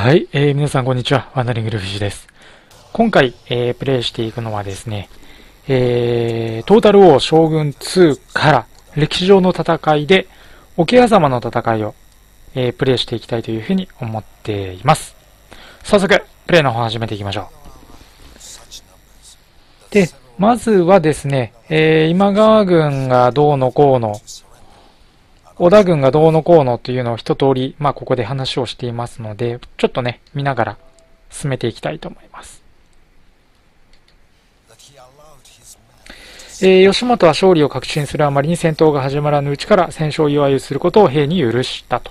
はい、えー、皆さんこんにちは。ワンダリングルフィッシュです。今回、えー、プレイしていくのはですね、えー、トータルウォー将軍2から歴史上の戦いで、桶狭間の戦いを、えー、プレイしていきたいというふうに思っています。早速、プレイの方始めていきましょう。で、まずはですね、えー、今川軍がどうのこうの、織田軍がどうのこうのっていうのを一通り、まあここで話をしていますので、ちょっとね、見ながら進めていきたいと思います。えー、吉本は勝利を確信するあまりに戦闘が始まらぬうちから戦勝を祝いをすることを兵に許したと。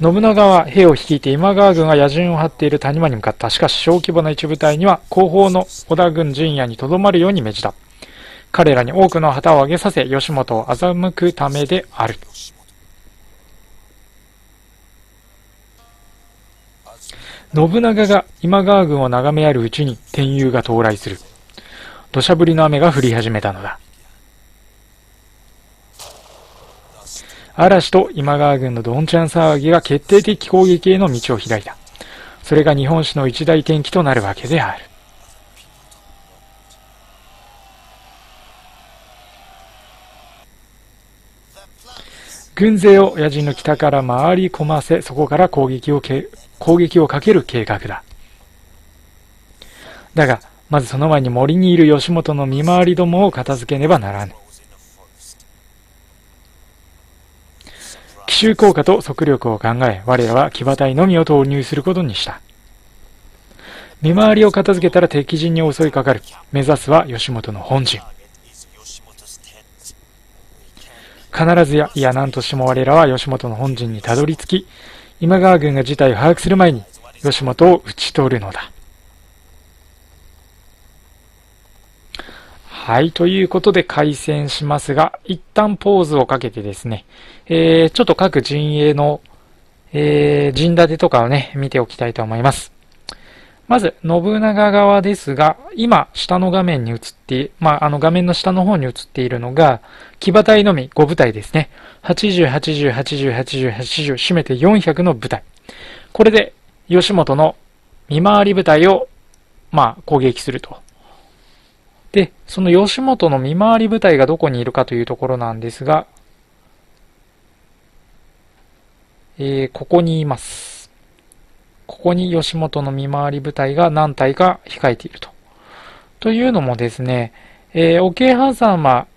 信長は兵を率いて今川軍が野陣を張っている谷間に向かった。しかし小規模な一部隊には後方の織田軍陣屋に留まるように命じた。彼らに多くの旗を上げさせ、吉本を欺くためである。信長が今川軍を眺めやるうちに天佑が到来する。土砂降りの雨が降り始めたのだ。嵐と今川軍のどんちゃん騒ぎが決定的攻撃への道を開いた。それが日本史の一大転機となるわけである。軍勢を野人の北から回り込ませ、そこから攻撃をけ攻撃をかける計画だ。だが、まずその前に森にいる吉本の見回りどもを片付けねばならぬ。奇襲効果と速力を考え、我らは騎馬隊のみを投入することにした。見回りを片付けたら敵陣に襲いかかる。目指すは吉本の本陣。必ずや、いや何としても我らは吉本の本陣にたどり着き、今川軍が事態を把握する前に、吉本を討ち取るのだ。はい、ということで開戦しますが、一旦ポーズをかけてですね、えー、ちょっと各陣営の、えー、陣立てとかをね、見ておきたいと思います。まず、信長側ですが、今、下の画面に映って、まあ、あの画面の下の方に映っているのが、騎馬隊のみ5部隊ですね。80、80、80、80、80、締めて400の部隊。これで、吉本の見回り部隊を、まあ、攻撃すると。で、その吉本の見回り部隊がどこにいるかというところなんですが、えー、ここにいます。ここに吉本の見回り部隊が何隊か控えていると。というのもですね、えー、桶狭間、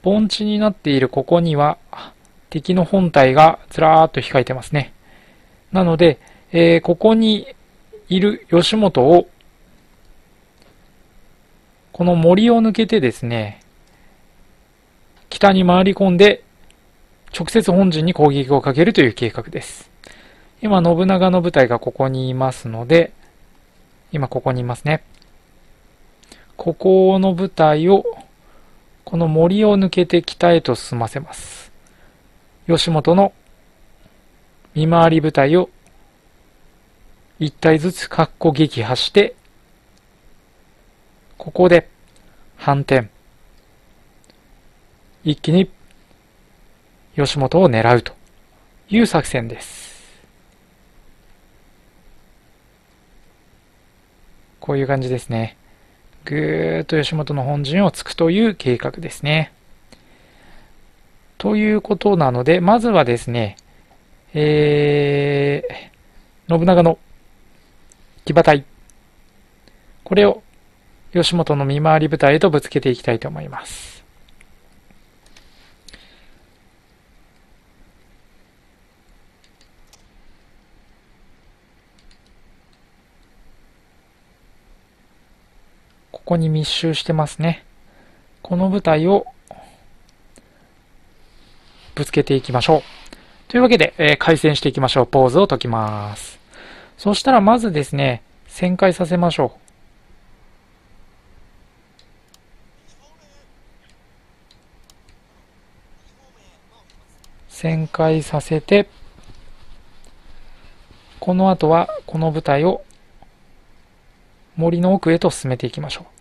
盆地になっているここには、敵の本体がずらーっと控えてますね。なので、えー、ここにいる吉本を、この森を抜けてですね、北に回り込んで、直接本陣に攻撃をかけるという計画です。今、信長の部隊がここにいますので、今ここにいますね。ここの部隊を、この森を抜けて北へと進ませます。吉本の見回り部隊を一体ずつ括弧撃破して、ここで反転。一気に吉本を狙うという作戦です。こういう感じですね。ぐーっと吉本の本陣を突くという計画ですね。ということなので、まずはですね、えー、信長の騎馬隊。これを吉本の見回り部隊へとぶつけていきたいと思います。ここに密集してますね。この部隊をぶつけていきましょう。というわけで、えー、回戦していきましょう。ポーズを解きます。そしたらまずですね、旋回させましょう。旋回させて、この後はこの部隊を森の奥へと進めていきましょう。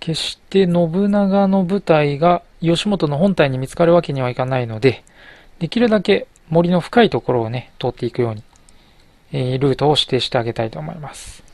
決して信長の部隊が吉本の本体に見つかるわけにはいかないので、できるだけ森の深いところをね、通っていくように、えー、ルートを指定してあげたいと思います。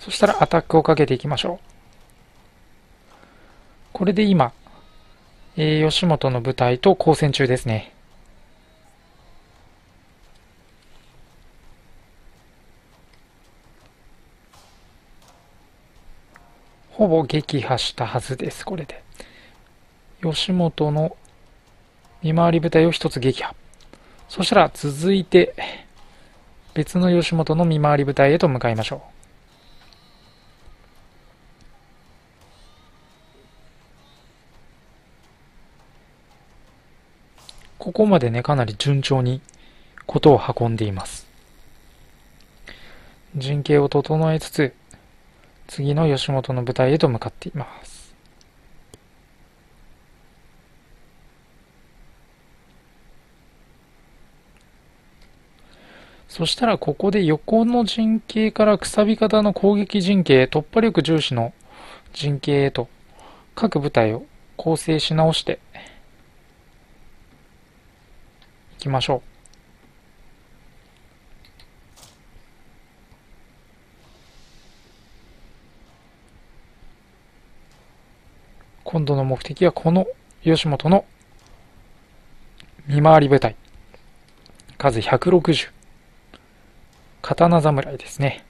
そしたらアタックをかけていきましょう。これで今、えー、吉本の部隊と交戦中ですね。ほぼ撃破したはずです、これで。吉本の見回り部隊を一つ撃破。そしたら続いて別の吉本の見回り部隊へと向かいましょう。ここまでね、かなり順調にことを運んでいます。陣形を整えつつ、次の吉本の舞台へと向かっています。そしたらここで横の陣形からくさび型の攻撃陣形、突破力重視の陣形へと各部隊を構成し直してきましょう。今度の目的はこの吉本の見回り部隊。数160。刀侍ですね。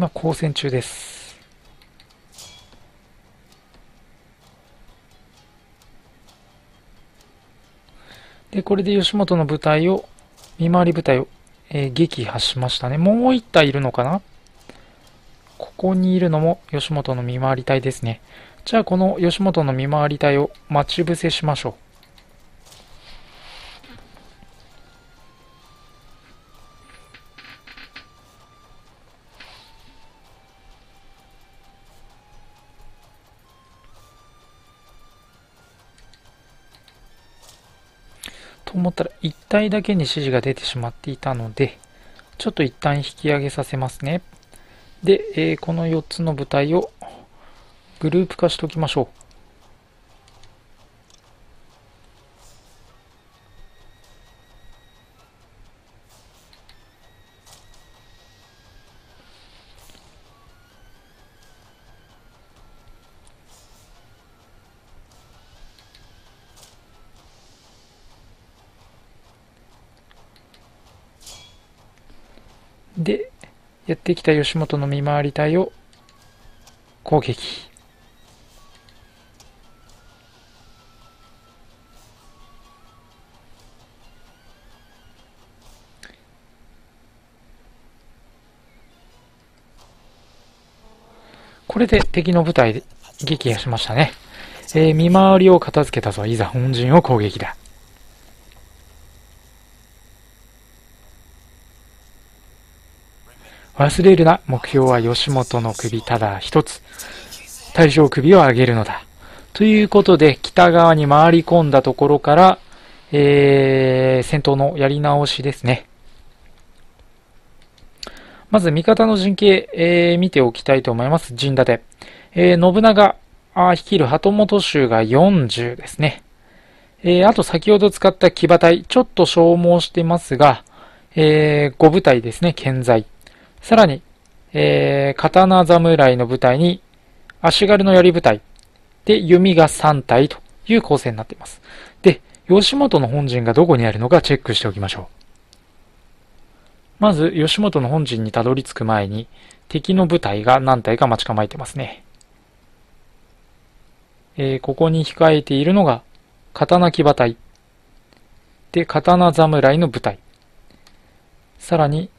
今、交戦中です。で、これで吉本の部隊を、見回り部隊を、えー、撃破しましたね。もう一体いるのかな？ここにいるのも吉本の見回り隊ですね。じゃあこの吉本の見回り隊を待ち伏せしましょう。体だけに指示が出てしまっていたので、ちょっと一旦引き上げさせますね。で、えー、この4つの部隊をグループ化しておきましょう。で、やってきた吉本の見回り隊を攻撃。これで敵の部隊で撃破しましたね。えー、見回りを片付けたぞ。いざ本陣を攻撃だ。忘れるな。目標は吉本の首ただ一つ。大将首を上げるのだ。ということで、北側に回り込んだところから、えー、戦闘のやり直しですね。まず、味方の陣形、えー、見ておきたいと思います。陣立て。えー、信長、あ率いる鳩本州が40ですね。えー、あと先ほど使った騎馬隊、ちょっと消耗してますが、えー、5部隊ですね、健在。さらに、えー、刀侍の部隊に、足軽の槍部隊、で、弓が3体という構成になっています。で、吉本の本陣がどこにあるのかチェックしておきましょう。まず、吉本の本陣にたどり着く前に、敵の部隊が何体か待ち構えてますね。えー、ここに控えているのが、刀騎馬隊。で、刀侍の部隊。さらに、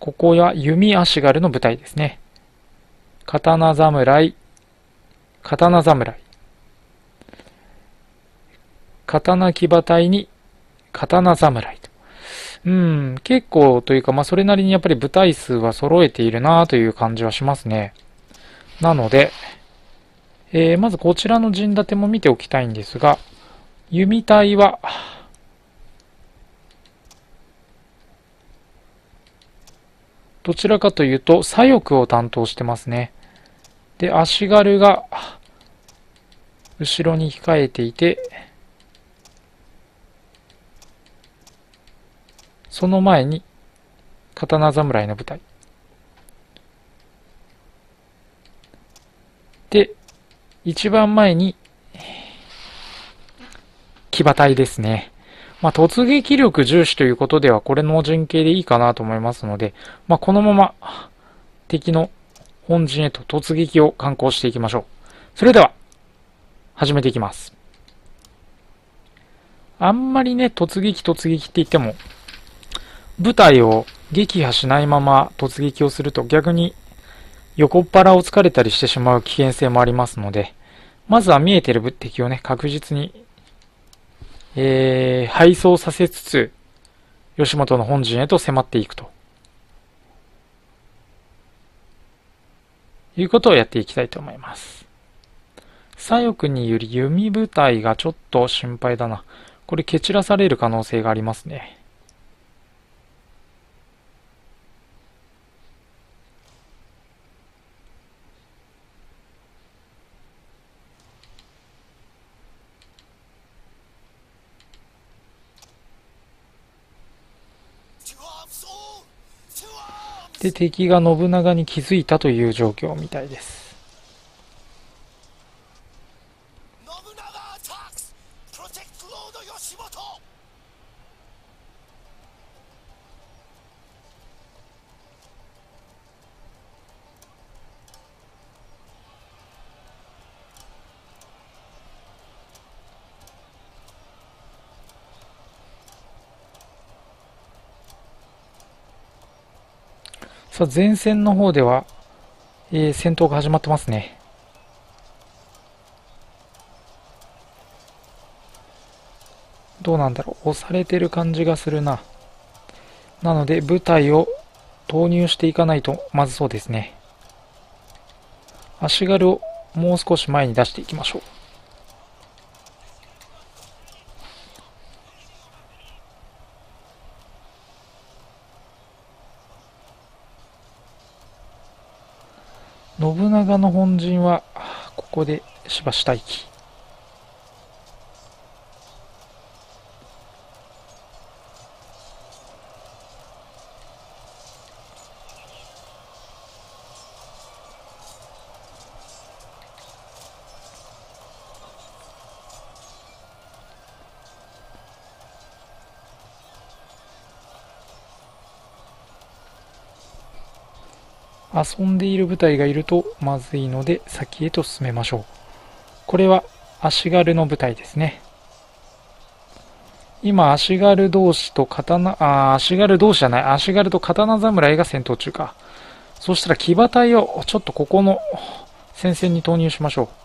ここは弓足軽の部隊ですね。刀侍、刀侍。刀騎馬隊に刀侍と。うん、結構というか、まあ、それなりにやっぱり部隊数は揃えているなという感じはしますね。なので、えー、まずこちらの陣立ても見ておきたいんですが、弓隊は、どちらかというと、左翼を担当してますね。で、足軽が、後ろに控えていて、その前に、刀侍の部隊。で、一番前に、騎馬隊ですね。まあ、突撃力重視ということでは、これの陣形でいいかなと思いますので、まあ、このまま、敵の本陣へと突撃を敢行していきましょう。それでは、始めていきます。あんまりね、突撃突撃って言っても、部隊を撃破しないまま突撃をすると逆に横っ腹を突かれたりしてしまう危険性もありますので、まずは見えてる敵をね、確実に、えー、配送させつつ、吉本の本陣へと迫っていくと。いうことをやっていきたいと思います。左翼により弓部隊がちょっと心配だな。これ蹴散らされる可能性がありますね。で、敵が信長に気づいたという状況みたいです。さあ、前線の方では、えー、戦闘が始まってますね。どうなんだろう押されてる感じがするな。なので、部隊を投入していかないとまずそうですね。足軽をもう少し前に出していきましょう。信人は、ここでしばし待機。遊んでいる部隊がいるとまずいので先へと進めましょう。これは足軽の部隊ですね。今、足軽同士と刀、あ、足軽同士じゃない、足軽と刀侍が戦闘中か。そしたら騎馬隊をちょっとここの戦線に投入しましょう。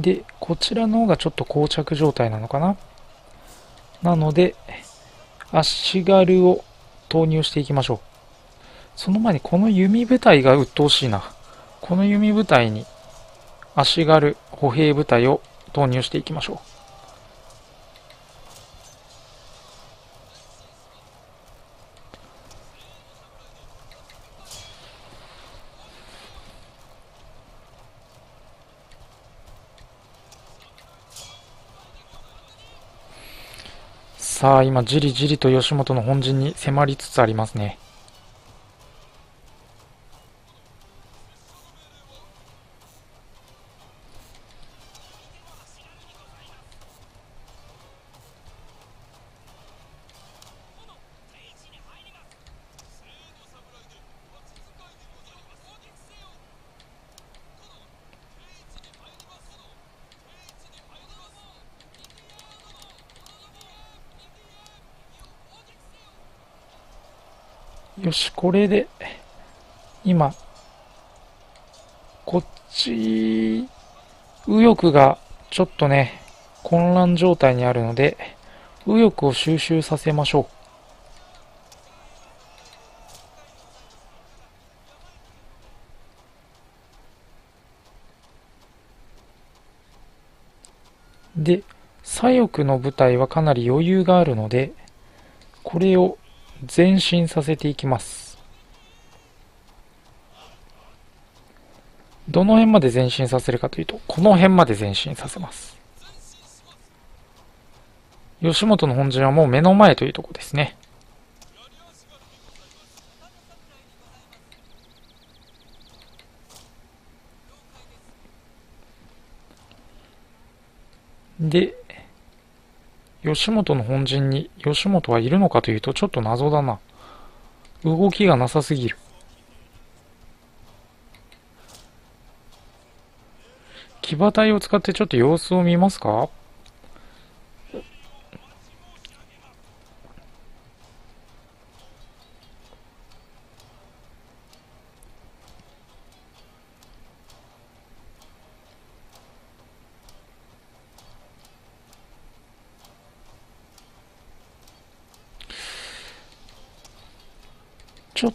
で、こちらの方がちょっと膠着状態なのかな？なので、足軽を投入していきましょう。その前にこの弓部隊が鬱陶しいな。この弓部隊に足軽歩兵部隊を投入していきましょう。さあ、今、じりじりと吉本の本陣に迫りつつありますね。よし、これで、今、こっち、右翼がちょっとね、混乱状態にあるので、右翼を収集させましょう。で、左翼の部隊はかなり余裕があるので、これを前進させていきます。どの辺まで前進させるかというと、この辺まで前進させます。吉本の本陣はもう目の前というとこですね。で、吉本の本陣に吉本はいるのかというとちょっと謎だな。動きがなさすぎる。騎馬隊を使ってちょっと様子を見ますか？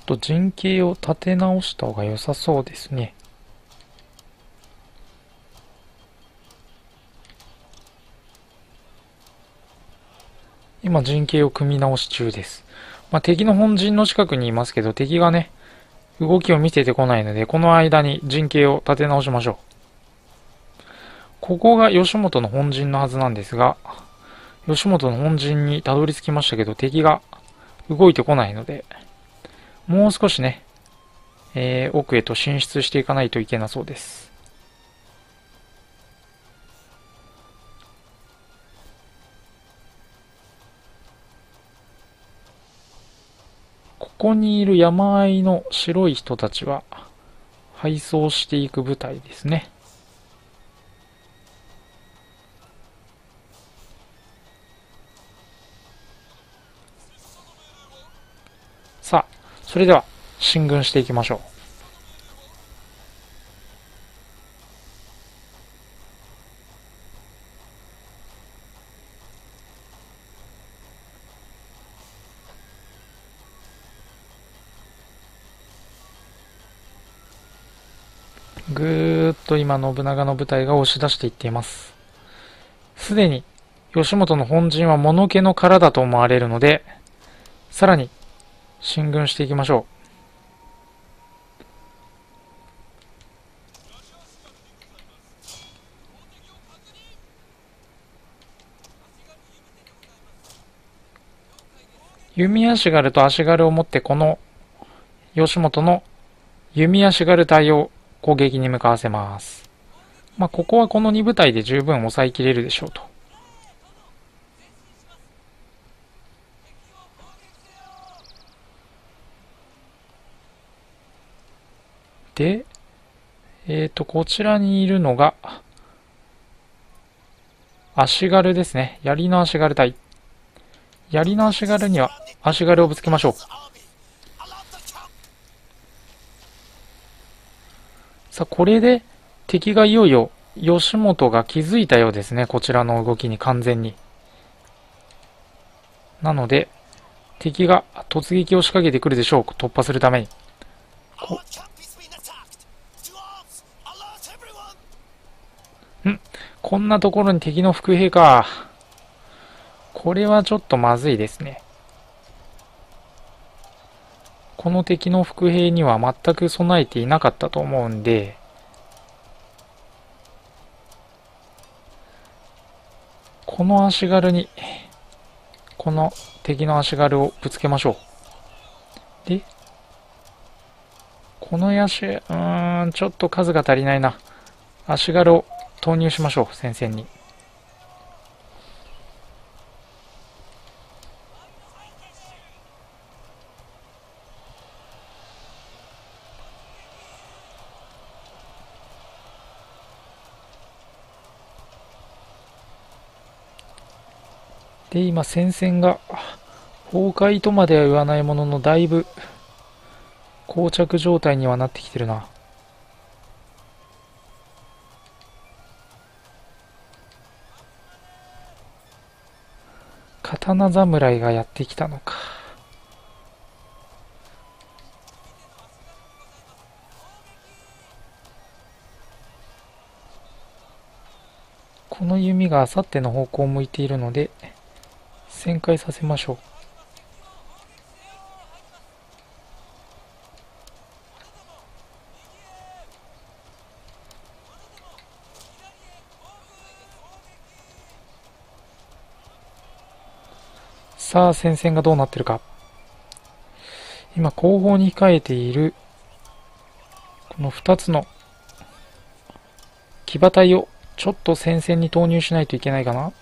と陣形を立て直した方が良さそうですね。今陣形を組み直し中です。まあ、敵の本陣の近くにいますけど、敵がね、動きを見せてこないので、この間に陣形を立て直しましょう。ここが吉本の本陣のはずなんですが、吉本の本陣にたどり着きましたけど、敵が動いてこないので、もう少しね、えー、奥へと進出していかないといけなそうです。ここにいる山あいの白い人たちは、配送していく部隊ですね。さあ、それでは進軍していきましょう。ぐーっと今信長の部隊が押し出していっています。すでに吉本の本陣は物気の殻だと思われるので、さらに進軍していきましょう。弓足軽と足軽を持ってこの吉本の弓足軽隊を攻撃に向かわせます。まあ、ここはこの2部隊で十分抑えきれるでしょうと。で、えっ、ー、と、こちらにいるのが、足軽ですね。槍の足軽隊。槍の足軽には足軽をぶつけましょう。さあ、これで敵がいよいよ吉本が気づいたようですね。こちらの動きに完全に。なので、敵が突撃を仕掛けてくるでしょう。突破するために。こんなところに敵の伏兵か。これはちょっとまずいですね。この敵の伏兵には全く備えていなかったと思うんで、この足軽に、この敵の足軽をぶつけましょう。で、この野手、うーん、ちょっと数が足りないな。足軽を投入しましょう、戦線に。で、今、戦線が崩壊とまでは言わないものの、だいぶ膠着状態にはなってきてるな。刀侍がやってきたのか。この弓があさっての方向を向いているので、旋回させましょう。さあ、戦線がどうなってるか。今、後方に控えている、この2つの騎馬隊をちょっと戦線に投入しないといけないかな。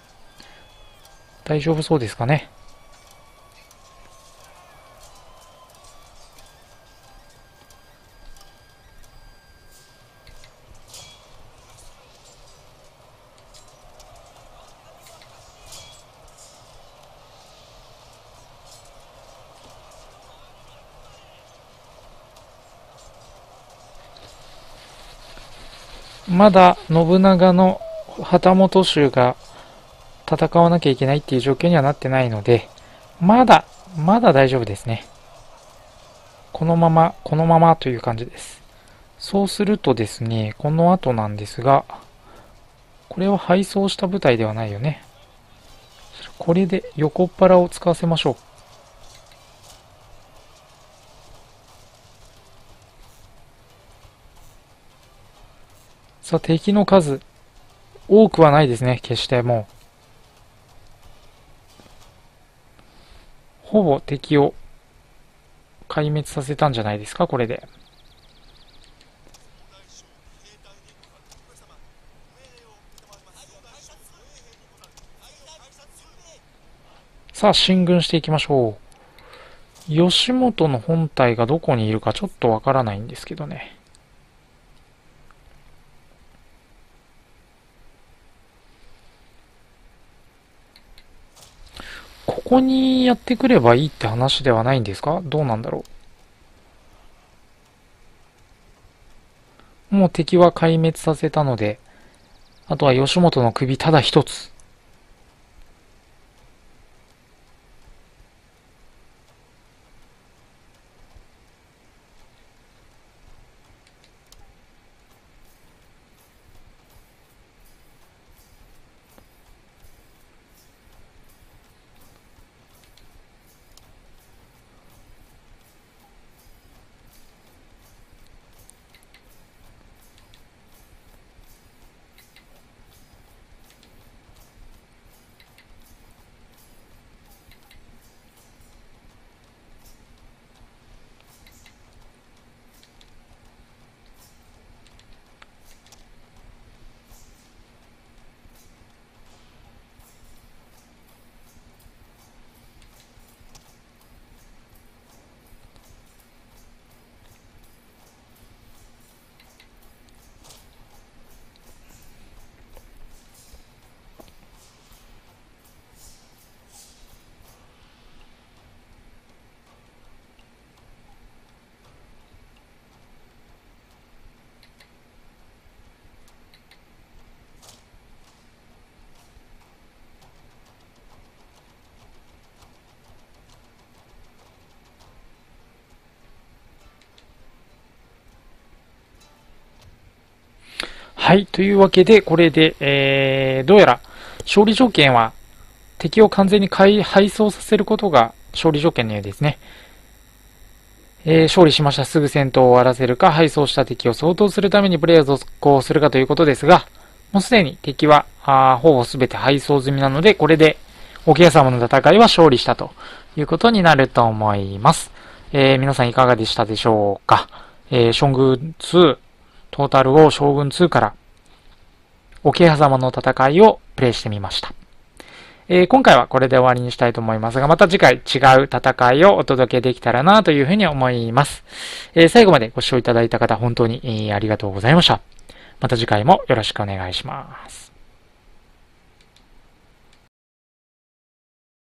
大丈夫そうですかね。まだ信長の旗本衆が戦わなきゃいけないっていう状況にはなってないので、まだ、まだ大丈夫ですね。このまま、このままという感じです。そうするとですね、この後なんですが、これは配送した部隊ではないよね。これで横っ腹を使わせましょう。さあ、敵の数、多くはないですね、決してもう。ほぼ敵を壊滅させたんじゃないですか、これで。さあ、進軍していきましょう。吉本の本体がどこにいるかちょっとわからないんですけどね。ここにやってくればいいって話ではないんですか？どうなんだろう？もう敵は壊滅させたので、あとは吉本の首ただ一つ。はい。というわけで、これで、えー、どうやら、勝利条件は、敵を完全に敗走させることが勝利条件のようですね。えー、勝利しました。すぐ戦闘を終わらせるか、敗走した敵を相当するためにプレイを続行するかということですが、もうすでに敵は、あほぼすべて敗走済みなので、これで、桶屋様の戦いは勝利したということになると思います。えー、皆さんいかがでしたでしょうか？えー、将軍2、トータルを将軍2から、桶狭間の戦いをプレイしてみました。えー、今回はこれで終わりにしたいと思いますが、また次回違う戦いをお届けできたらなというふうに思います。えー、最後までご視聴いただいた方、本当に、ありがとうございました。また次回もよろしくお願いします。